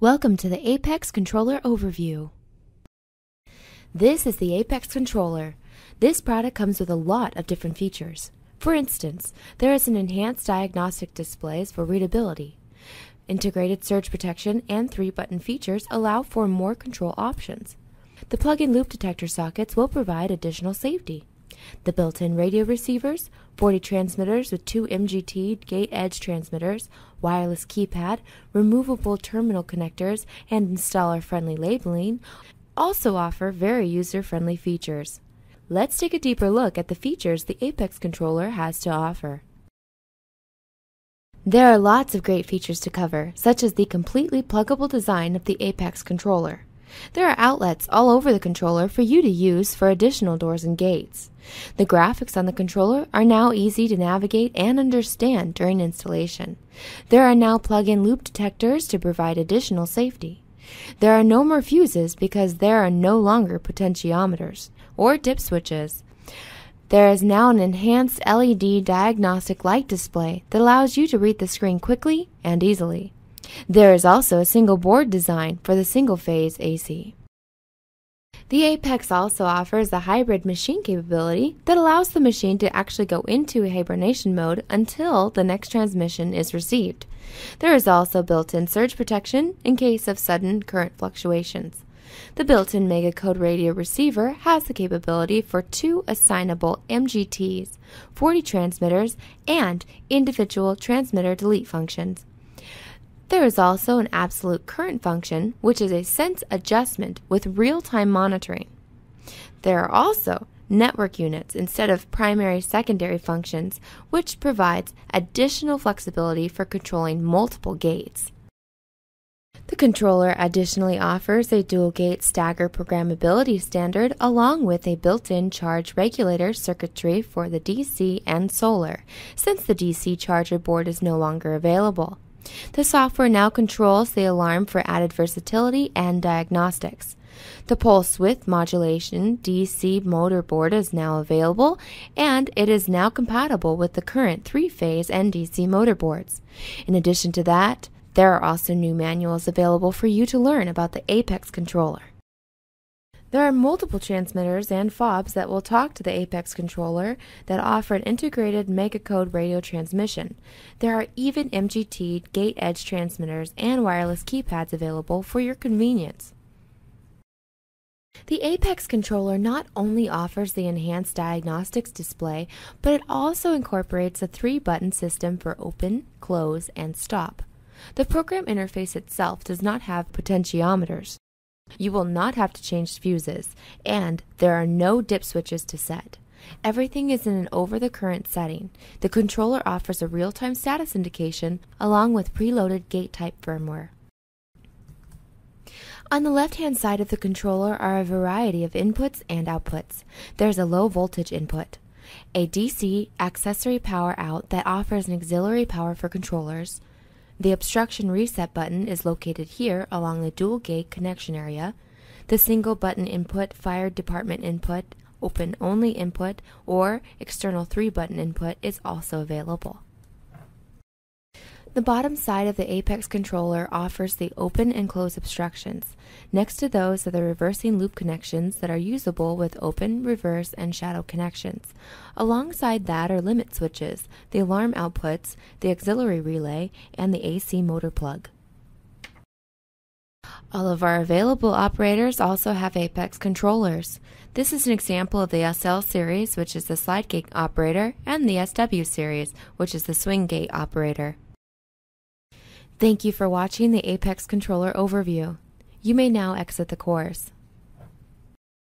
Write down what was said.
Welcome to the Apex Controller Overview. This is the Apex Controller. This product comes with a lot of different features. For instance, there is an enhanced diagnostic displays for readability. Integrated surge protection and three button features allow for more control options. The plug-in loop detector sockets will provide additional safety. The built-in radio receivers, 40 transmitters with two MGT gate edge transmitters, wireless keypad, removable terminal connectors, and installer-friendly labeling also offer very user-friendly features. Let's take a deeper look at the features the Apex controller has to offer. There are lots of great features to cover, such as the completely pluggable design of the Apex controller. There are outlets all over the controller for you to use for additional doors and gates. The graphics on the controller are now easy to navigate and understand during installation. There are now plug-in loop detectors to provide additional safety. There are no more fuses because there are no longer potentiometers or dip switches. There is now an enhanced LED diagnostic light display that allows you to read the screen quickly and easily. There is also a single board design for the single phase AC. The Apex also offers a hybrid machine capability that allows the machine to actually go into a hibernation mode until the next transmission is received. There is also built-in surge protection in case of sudden current fluctuations. The built-in Megacode radio receiver has the capability for two assignable MGTs, 40 transmitters, and individual transmitter delete functions. There is also an absolute current function, which is a sense adjustment with real-time monitoring. There are also network units instead of primary secondary functions, which provides additional flexibility for controlling multiple gates. The controller additionally offers a dual gate stagger programmability standard along with a built-in charge regulator circuitry for the DC and solar, since the DC charger board is no longer available. The software now controls the alarm for added versatility and diagnostics. The pulse width modulation DC motor board is now available and it is now compatible with the current three phase and DC motor boards. In addition to that, there are also new manuals available for you to learn about the Apex controller. There are multiple transmitters and fobs that will talk to the Apex controller that offer an integrated megacode radio transmission. There are even MGT gate edge transmitters and wireless keypads available for your convenience. The Apex controller not only offers the enhanced diagnostics display, but it also incorporates a three button system for open, close, and stop. The program interface itself does not have potentiometers. You will not have to change fuses, and there are no dip switches to set. Everything is in an over the current setting. The controller offers a real time status indication along with preloaded gate type firmware. On the left hand side of the controller are a variety of inputs and outputs. There's a low voltage input, a DC accessory power out that offers an auxiliary power for controllers, the obstruction reset button is located here along the dual gate connection area. The single button input, fire department input, open only input, or external three button input is also available. The bottom side of the Apex controller offers the open and close obstructions. Next to those are the reversing loop connections that are usable with open, reverse, and shadow connections. Alongside that are limit switches, the alarm outputs, the auxiliary relay, and the AC motor plug. All of our available operators also have Apex controllers. This is an example of the SL series, which is the slide gate operator, and the SW series, which is the swing gate operator. Thank you for watching the Apex controller overview. You may now exit the course.